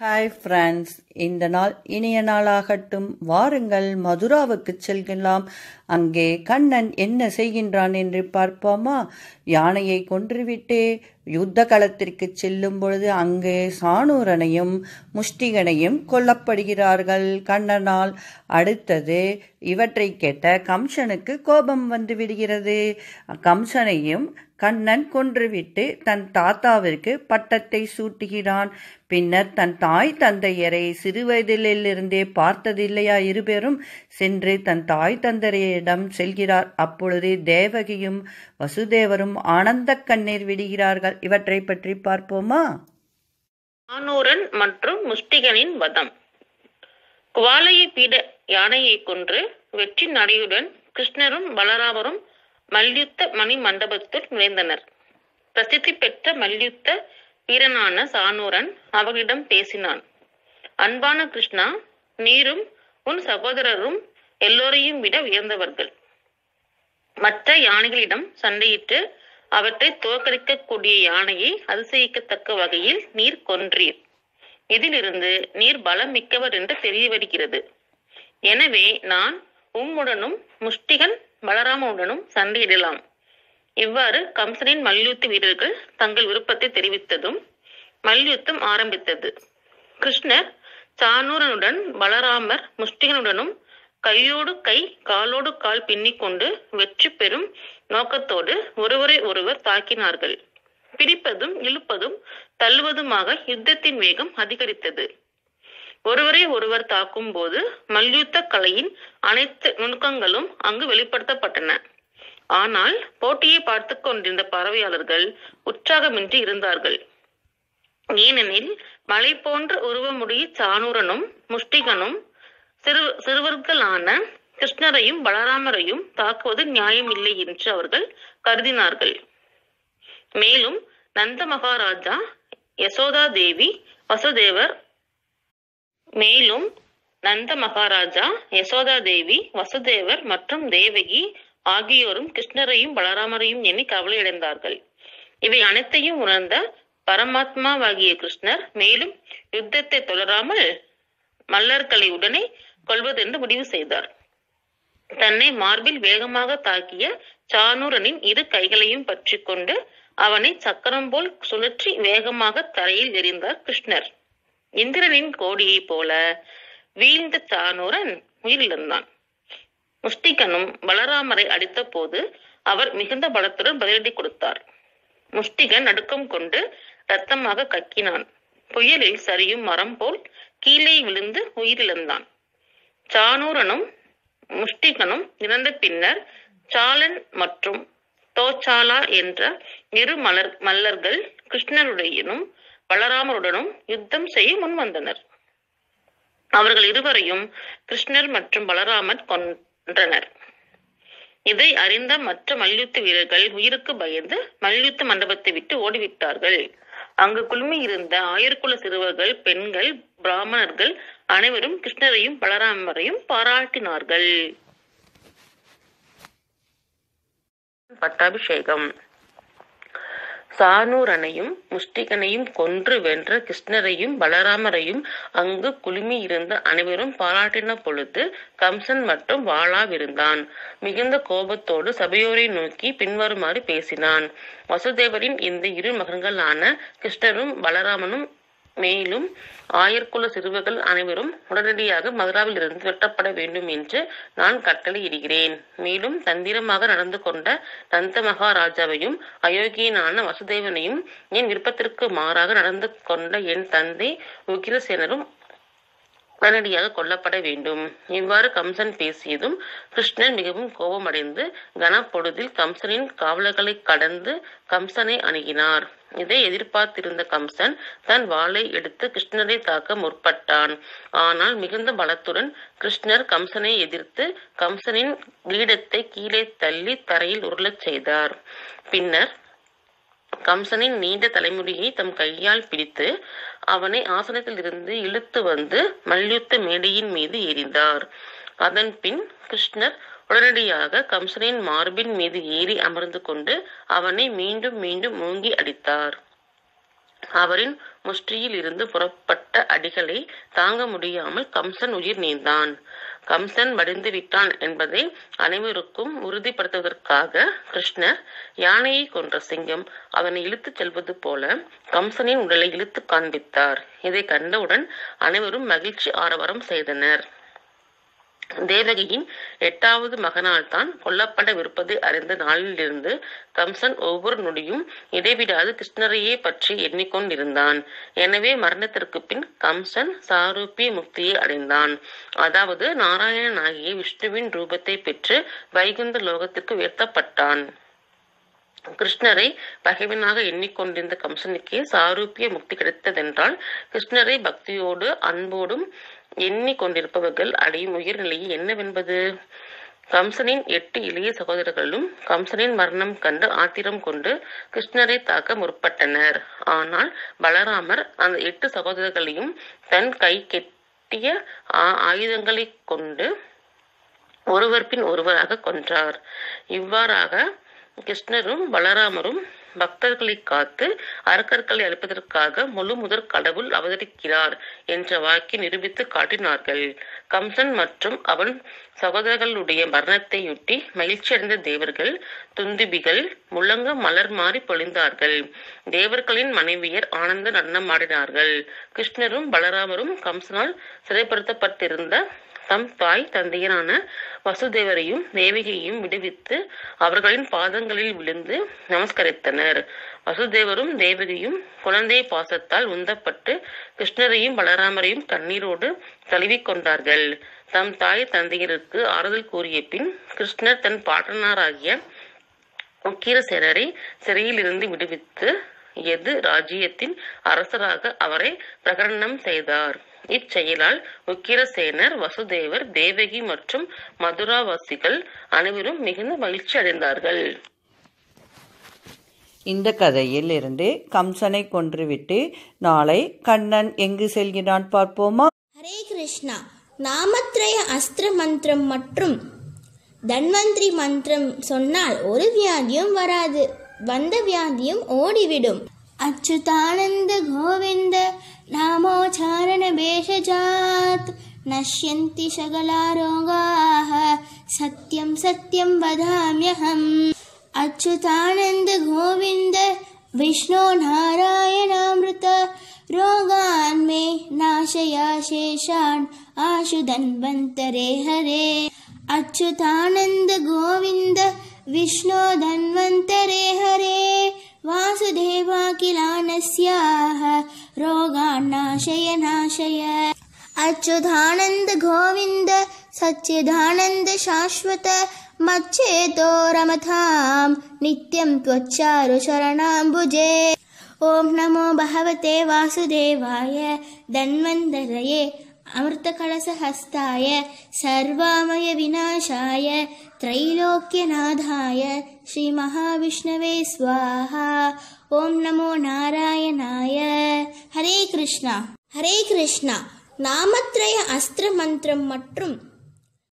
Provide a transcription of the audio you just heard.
Hi friends இந்த நாள் இனிய நாளாகட்டும். வாருங்கள் மதுராவுக்கு செல்கலாம் அங்கே கண்ணன் என்ன செய்கின்றான் என்று பார்ப்போமா? யானையை கொன்றுவிட்டே யுத்த களத்திற்கு செல்லும் பொழுது அங்கே சாணூரனையும் முஷ்டிகனையும் கொல்லப்படுகிறார்கள். கண்ணனால் அடுத்தது இவற்றை கேட்ட கம்சனுக்கு கோபம் வந்து விடுகிறது கம்சனையும் கண்ணன் கொன்றுவிட்டு தன் தாத்தாவிற்கு பட்டத்தை சூட்டுகிறான். பின்னர் தன் தாய் தந்தையரை சிறுவயதிலிருந்தே பார்த்ததில்லையா இருபேரும்? சென்று தன் தாய் தந்தையரிடம் செல்கிறார். அப்பொழுது தேவகியும் வசுதேவரும் ஆனந்த கண்ணீர் விடுகிறார்கள். இவற்றை பற்றி பார்ப்போமா? ஆனூரன் மற்றும் முஷ்டிகனின் வதம். குவாலையை பீட யானையை கொன்று வெற்றி நடையுடன் கிருஷ்ணரும் பலராமரும் மல்யுத்த மணி மண்டபத்தில் நுழைந்தனர். பிரசித்தி பெற்ற மல்யுத்த வீரனான சானூரன் அவர்களிடம் பேசினான். அன்பான கிருஷ்ணா நீரும் உன் சகோதரரும் எல்லோரையும் விட உயர்ந்தவர்கள். மற்ற யானைகளிடம் சண்டையிட்டு அவற்றை தோற்கடிக்கக்கூடிய யானையை அதிசயிக்கத்தக்க வகையில் நீர் கொன்றீர். இதிலிருந்து நீர் பலம் மிக்கவர் என்று தெரிய வருகிறது எனவே நான் உம்முடனும் முஷ்டிகன் பலராமனுடனும் சண்டையிடலாம். இவ்வாறு கம்சனின் மல்யுத்த வீரர்கள் தங்கள் விருப்பத்தை தெரிவித்ததும் மல்யுத்தம் ஆரம்பித்தது. கிருஷ்ணர் சானூரனுடன் பலராமர் முஷ்டிகனுடனும் கையோடு கை காலோடு கால் பின்னிக்கொண்டு வெற்றி பெறும் நோக்கத்தோடு ஒருவரை ஒருவர் தாக்கினார்கள். பிடிப்பதும் இழுப்பதும் தள்ளுவதுமாக யுத்தத்தின் வேகம் அதிகரித்தது. ஒருவரை ஒருவர் தாக்கும் போது மல்யுத்த கலையின் அனைத்து நுணுக்கங்களும் அங்கு வெளிப்படுத்தப்பட்டன. ஆனால் போட்டியை பார்த்து கொண்டிருந்த பார்வையாளர்கள் உற்சாகமின்றி இருந்தார்கள். ஏனெனில் மலை போன்ற உருவமுடைய சானூரனும் முஷ்டிகனும் சிறு சிறுவர்களான கிருஷ்ணரையும் பலராமரையும் தாக்குவது நியாயமில்லை என்று அவர்கள் கருதினார்கள். மேலும் நந்த மகாராஜா யசோதா தேவி வசுதேவர் மேலும் நந்த மகாராஜா யசோதா தேவி வசுதேவர் மற்றும் தேவகி ஆகியோரும் கிருஷ்ணரையும் பலராமரையும் எண்ணி கவலையடைந்தார்கள். இவை அனைத்தையும் உணர்ந்த பரமாத்மாவாகிய கிருஷ்ணர் மேலும் யுத்தத்தை தொடராமல் மல்லர்களை உடனே கொள்வதென்று முடிவு செய்தார். தன்னை மார்பில் வேகமாக தாக்கிய சானூரனின் இரு கைகளையும் பற்றி கொண்டு அவனை சக்கரம் போல் சுழற்றி வேகமாக தரையில் எறிந்தார் கிருஷ்ணர். இந்திரனின் கோடியைப் போல வீழ்ந்த சானூரன் உயிரிழந்தான். முஷ்டிகனும் பலராமரை அடித்த போது அவர் மிகுந்த பலத்துடன் பதிலடி கொடுத்தார். முஷ்டிகன் நடுக்கம் கொண்டு ரத்தமாக கக்கினான். புயலில் சரியும் மரம் போல் கீழே விழுந்து உயிரிழந்தான். சானூரனும் முஷ்டிகனும் இறந்த பின்னர் சாலன் மற்றும் தோச்சாலா என்ற இரு மலர் மல்லர்கள் கிருஷ்ணருடையனும் பலராமருடனும் யுத்தம் செய்ய முன்வந்தனர். அவர்கள் இருவரையும் கிருஷ்ணர் மற்றும் பலராமர் கொன்றனர். இதை அறிந்த மற்ற மல்யுத்த வீரர்கள் உயிருக்கு பயந்து மல்யுத்த மண்டபத்தை விட்டு ஓடிவிட்டார்கள். அங்கு குழுமி இருந்த ஆயிரக்குல சிறுவர்கள் பெண்கள் பிராமணர்கள் அனைவரும் கிருஷ்ணரையும் பலராமரையும் பாராட்டினார்கள். பட்டாபிஷேகம். சானூரனையும் முஷ்டிகனையும் கொன்று வென்ற கிருஷ்ணரையும் பலராமரையும் அங்கு குழுமி இருந்த அனைவரும் பாராட்டின பொழுது கம்சன் மற்றும் வாளாவிருந்தான் மிகுந்த கோபத்தோடு சபையோரை நோக்கி பின்வருமாறு பேசினான். வசுதேவரின் இந்த இரு மகன்களான கிருஷ்ணரும் பலராமனும் மேலும் ஆயர்குல சிறுவர்கள் அனைவரும் உடனடியாக மதுராவில் இருந்து வெட்டப்பட வேண்டும் என்று நான் கட்டளையிடுகிறேன். மேலும் தந்திரமாக நடந்து கொண்ட நந்த மகாராஜாவையும் அயோக்கியனான வசுதேவனையும் என் விருப்பத்திற்கு மாறாக நடந்து கொண்ட என் தந்தை உக்கிரசேனரும் உடனடியாக கொல்லப்பட வேண்டும். இவ்வாறு கம்சன் பேசியதும் கிருஷ்ணன் மிகவும் கோபமடைந்து கனப்பொழுதில் கம்சனின் காவலர்களை கடந்து கம்சனை அணுகினார். இதை எதிர்பார்த்திருந்த கம்சன் தன் வாளை எடுத்து கிருஷ்ணரை தாக்க முற்பட்டான். ஆனால் மிகுந்த பலத்துடன் கிருஷ்ணர் கம்சனை எதிர்த்து கம்சனின் கிரீடத்தை கீழே தள்ளி தரையில் உருளச் செய்தார். பின்னர் கம்சனின் நீண்ட தலைமுடியை தம் கையால் பிடித்து அவனை ஆசனத்தில் இருந்து இழுத்து வந்து மல்யுத்த மேடையின் மீது எரிந்தார் அதன் பின் கிருஷ்ணர் உடனடியாக கம்சனின் மார்பின் மீது ஏறி அமர்ந்து கொண்டு அவனை மீண்டும் மீண்டும் மூங்கி அடித்தார். அவரின் முஷ்டியில் இருந்து புறப்பட்ட அடிகளை தாங்க முடியாமல் கம்சன் உயிர் நீந்தான். கம்சன் மடிந்து விட்டான் என்பதை அனைவருக்கும் உறுதிப்படுத்துவதற்காக கிருஷ்ணர் யானையை கொன்ற சிங்கம் அவனை இழுத்துச் செல்வது போல கம்சனின் உடலை இழுத்து காண்பித்தார். இதை கண்டவுடன் அனைவரும் மகிழ்ச்சி ஆரவாரம் செய்தனர். தேவகியின் எட்டாவது மகனால் தான் கொல்லப்படவிருப்பது அறிந்த நாளிலிருந்து கம்சன் ஒவ்வொரு நொடியும் இடைவிடாது கிருஷ்ணரையே பற்றி எண்ணிக்கொண்டிருந்தான். எனவே மரணத்திற்கு பின் கம்சன் சாரூபி முக்தியை அடைந்தான். அதாவது நாராயணனாகிய விஷ்ணுவின் ரூபத்தை பெற்று வைகுந்த லோகத்திற்கு உயர்த்தப்பட்டான். கிருஷ்ணரை பகைவனாக எண்ணிக்கொண்டிருந்த கம்சனுக்கே சாரூபிய முக்தி கிடைத்ததென்றால் கிருஷ்ணரை பக்தியோடு அன்போடும் எண்ணிக்கொண்டிருப்பவர்கள் அடையும் உயர்நிலையை என்னவென்பது? கம்சனின் எட்டு இளைய சகோதரர்களும் கம்சனின் மரணம் கண்டு ஆத்திரம் கொண்டு கிருஷ்ணரை தாக்க முற்பட்டனர். ஆனால் பலராமர் அந்த எட்டு சகோதரர்களையும் தன் கை கெட்டிய ஆ- ஆயுதங்களைக் கொண்டு ஒருவர் பின் ஒருவராக கொன்றார். இவ்வாறாக கிருஷ்ணரும் பலராமரும் பக்தர்களை காத்து அரக்கர்களை அழிப்பதற்காக முழு முதற் கடவுள் அவதரிக்கிறார் என்ற வாக்கை நிரூபித்து காட்டினார்கள். கம்சன் மற்றும் அவன் சகோதரர்களுடைய மரணத்தையொட்டி மகிழ்ச்சியடைந்த தேவர்கள் துந்துபிகள் முழங்க மலர் மாறி பொழிந்தார்கள். தேவர்களின் மனைவியர் ஆனந்த நடனமாடினார்கள் கிருஷ்ணரும் பலராமரும் கம்சனால் சிறைப்படுத்தப்பட்டிருந்த தம் தாய் தந்தையரான வசுதேவரையும் தேவகியையும் விடுவித்து அவர்களின் பாதங்களில் விழுந்து நமஸ்கரித்தனர். வசுதேவரும் தேவகியும் குழந்தை பாசத்தால் உந்தப்பட்டு கிருஷ்ணரையும் பலராமரையும் கண்ணீரோடு தழுவிக் கொண்டார்கள். தம் தாய் தந்தையருக்கு ஆறுதல் கூறிய பின் கிருஷ்ணர் தன் பாட்டனாராகிய உக்கிரசேனரை சிறையிலிருந்து விடுவித்து எது ராஜ்யத்தின் அரசராக அவரை பிரகடனம் செய்தார். இச்செயலால் உக்கிரசேனர் வசுதேவர் தேவகி மற்றும் மதுராவாசிகள் அனைவரும் மிகுந்த மகிழ்ச்சி அடைந்தார்கள். இந்த கதையில் இருந்து கம்சனை கொன்றுவிட்டு நாளை கண்ணன் எங்கு செல்கிறான் பார்ப்போமா? ஹரே கிருஷ்ணா நாமத்ரய அஸ்திர மந்திரம் மற்றும் தன்வந்திரி மந்திரம் சொன்னால் ஒரு வியாதியும் வராது. வந்த வியாதியும் ஓடிவிடும். அச்சுதானந்த கோவிந்த नामोच्चारणवेषजात् नश्यन्ति सकलारोगाः। सत्यं सत्यं वदाम्यहम्। अच्युतानन्द गोविन्द विष्णो नारायणामृत रोगान् मे नाशय शेषान् हरे। अच्युतानन्द गोविन्द विष्णो धन्वन्तरे हरे। वासुदेवाखिलानस्याः रोगान् नाशय नाशय अच्युतानन्द गोविन्द सच्चिदानन्द शाश्वत मच्चेतो रमथां नित्यं त्वच्चारु शरणाम्बुजे। ॐ नमो भगवते वासुदेवाय धन्वन्तरये अमृतकलशहस्ताय सर्वामयविनाशाय त्रैलोक्यनाथाय श्रीमहाविष्णवे स्वाहा ॐ नमो नारायणाय हरे कृष्णा हरे कृष्णा நாமத்ரய அஸ்திர மந்திரம் மற்றும்